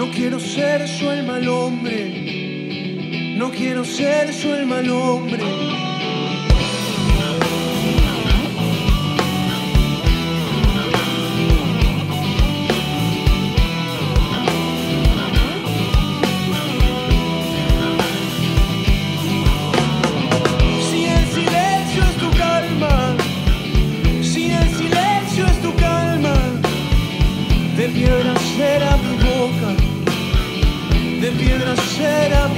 No quiero ser su el mal hombre. No quiero ser su el mal hombre. Si el silencio es tu calma, si el silencio es tu calma, debiera ser a mi boca. cheira